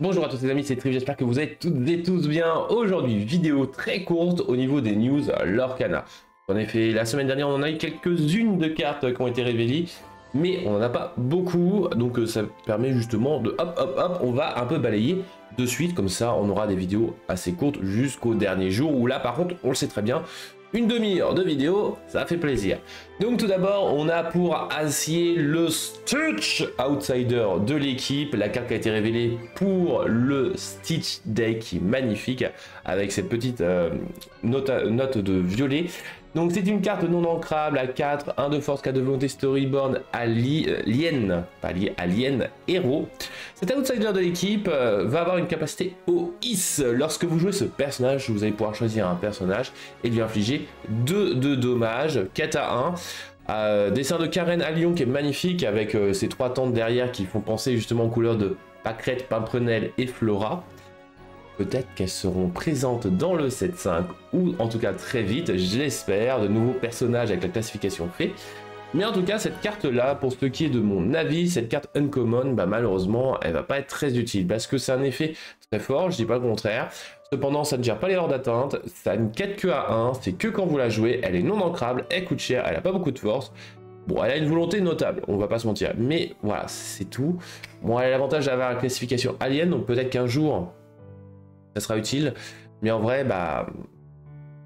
Bonjour à tous les amis, c'est Triv, j'espère que vous êtes toutes et tous bien. Aujourd'hui, vidéo très courte au niveau des news Lorcana. En effet, la semaine dernière, on en a eu quelques-unes de cartes qui ont été révélées, mais on n'en a pas beaucoup, donc euh, ça permet justement de hop hop hop, on va un peu balayer de suite, comme ça on aura des vidéos assez courtes jusqu'au dernier jour, où là par contre, on le sait très bien, une demi-heure de vidéo, ça fait plaisir. Donc tout d'abord, on a pour acier le Stitch Outsider de l'équipe, la carte qui a été révélée pour le Stitch Deck magnifique, avec cette petite euh, note de violet. Donc c'est une carte non ancrable à 4, 1 de force, 4 de volonté, storyboard, alien, pas alien, héros. Cet outsider de l'équipe euh, va avoir une capacité OIS. Lorsque vous jouez ce personnage, vous allez pouvoir choisir un personnage et lui infliger 2 de dommages, 4 à 1. Euh, dessin de Karen à Lyon qui est magnifique avec euh, ses trois tentes derrière qui font penser justement aux couleurs de Pâquerette, Pimprenelle et Flora. Peut-être qu'elles seront présentes dans le 7.5 ou en tout cas très vite, j'espère, de nouveaux personnages avec la classification fait. Mais en tout cas, cette carte-là, pour ce qui est de mon avis, cette carte Uncommon, bah malheureusement, elle va pas être très utile parce que c'est un effet très fort, je dis pas le contraire. Cependant, ça ne gère pas les ordres d'atteinte, ça ne quête que à 1, c'est que quand vous la jouez, elle est non ancrable, elle coûte cher, elle a pas beaucoup de force. Bon, elle a une volonté notable, on va pas se mentir, mais voilà, c'est tout. Bon, elle a l'avantage d'avoir la classification alien, donc peut-être qu'un jour, sera utile. Mais en vrai, bah,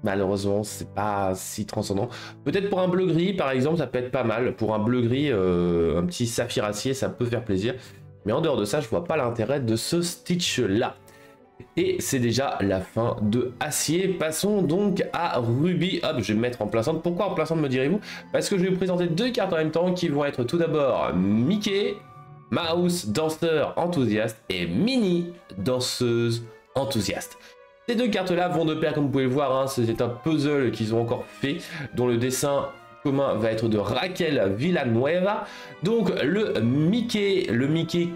malheureusement, c'est pas si transcendant. Peut-être pour un bleu-gris, par exemple, ça peut être pas mal. Pour un bleu-gris, euh, un petit saphir acier, ça peut faire plaisir. Mais en dehors de ça, je vois pas l'intérêt de ce Stitch-là. Et c'est déjà la fin de Acier. Passons donc à Ruby. Hop, je vais me mettre en plein centre. Pourquoi en plein me direz-vous? Parce que je vais vous présenter deux cartes en même temps qui vont être tout d'abord Mickey, Mouse, danseur enthousiaste et Mini, danseuse enthousiaste. Ces deux cartes-là vont de pair, comme vous pouvez le voir, hein, c'est un puzzle qu'ils ont encore fait, dont le dessin commun va être de Raquel Villanueva. Donc le Mickey, le Mickey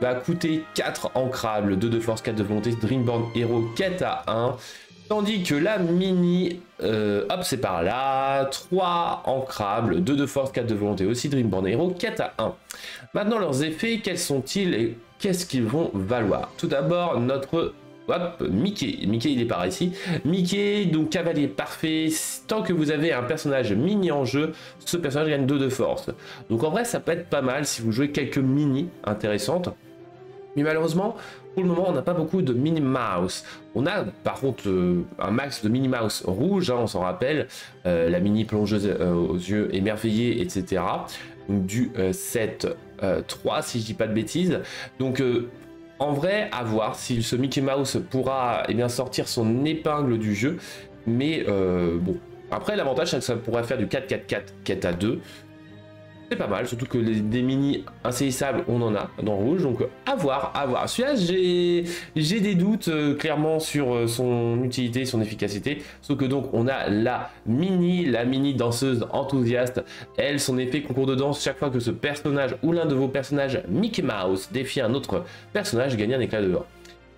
va coûter 4 ancrables, 2 de force, 4 de volonté, Dreamborn Hero 4 à 1. Tandis que la mini, euh, hop c'est par là, 3 ancrables, 2 de force, 4 de volonté aussi, Dreamborn Hero 4 à 1. Maintenant leurs effets, quels sont-ils et qu'est-ce qu'ils vont valoir? Tout d'abord notre Hop, Mickey. Mickey, il est par ici. Mickey, donc cavalier parfait. Tant que vous avez un personnage mini en jeu, ce personnage gagne 2 de force. Donc en vrai, ça peut être pas mal si vous jouez quelques mini intéressantes. Mais malheureusement, pour le moment, on n'a pas beaucoup de mini mouse. On a par contre euh, un max de mini mouse rouge, hein, on s'en rappelle. Euh, la mini plongeuse euh, aux yeux émerveillés, etc. Donc du 7 3 si je dis pas de bêtises. Donc en vrai, à voir si ce Mickey Mouse pourra eh bien, sortir son épingle du jeu. Mais euh, bon, après l'avantage c'est que ça pourrait faire du 4-4-4 4 à 2 pas mal, surtout que les, des mini insaisissables, on en a dans rouge, donc à voir, à voir. Celui-là, j'ai des doutes euh, clairement sur euh, son utilité, son efficacité, sauf que donc on a la mini, la mini danseuse enthousiaste, elle, son effet concours de danse, chaque fois que ce personnage ou l'un de vos personnages Mickey Mouse défie un autre personnage, gagne un éclat de.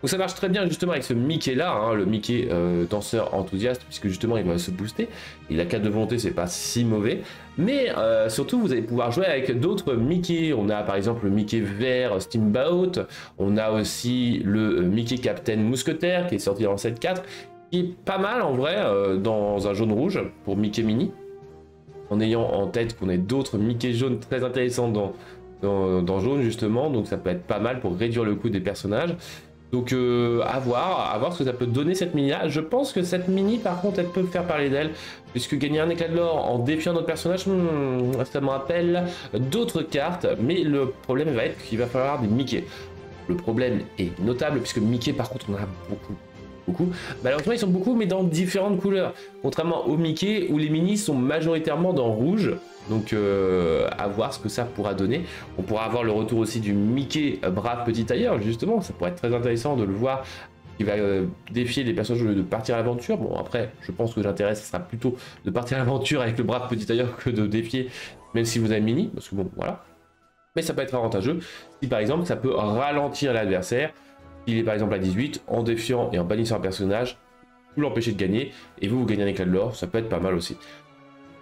Donc ça marche très bien justement avec ce Mickey là, hein, le Mickey euh, danseur enthousiaste, puisque justement il va se booster. Et la 4 de volonté c'est pas si mauvais. Mais euh, surtout vous allez pouvoir jouer avec d'autres Mickey. On a par exemple le Mickey vert Steamboat. On a aussi le euh, Mickey Captain Mousquetaire qui est sorti dans 7.4. Qui est pas mal en vrai dans un jaune rouge pour Mickey Mini. En ayant en tête qu'on ait d'autres Mickey jaunes très intéressants dans, dans, jaune justement. Donc ça peut être pas mal pour réduire le coût des personnages. Donc euh, à voir, ce que ça peut donner cette mini là. Je pense que cette mini par contre elle peut faire parler d'elle. Puisque gagner un éclat de l'or en défiant notre personnage, hmm, ça me rappelle d'autres cartes. Mais le problème va être qu'il va falloir des Mickey. Le problème est notable puisque Mickey par contre on en a beaucoup. Beaucoup. Malheureusement ils sont beaucoup mais dans différentes couleurs. Contrairement aux Mickey où les minis sont majoritairement dans rouge. Donc euh, à voir ce que ça pourra donner. On pourra avoir le retour aussi du Mickey brave petit tailleur, justement. Ça pourrait être très intéressant de le voir qui va euh, défier les personnages de partir à l'aventure. Bon après, je pense que l'intérêt ce sera plutôt de partir à l'aventure avec le brave petit tailleur que de défier, même si vous avez mini, parce que bon voilà. Mais ça peut être avantageux si par exemple ça peut ralentir l'adversaire. Il est par exemple à 18, en défiant et en bannissant un personnage, vous l'empêchez de gagner, et vous, vous gagnez un éclat de l'or, ça peut être pas mal aussi.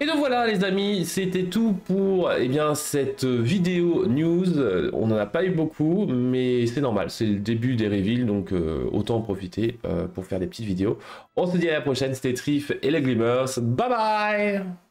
Et donc voilà les amis, c'était tout pour eh bien, cette vidéo news. On n'en a pas eu beaucoup, mais c'est normal, c'est le début des reveals, donc euh, autant en profiter euh, pour faire des petites vidéos. On se dit à la prochaine, c'était Trif et les Glimmers. Bye bye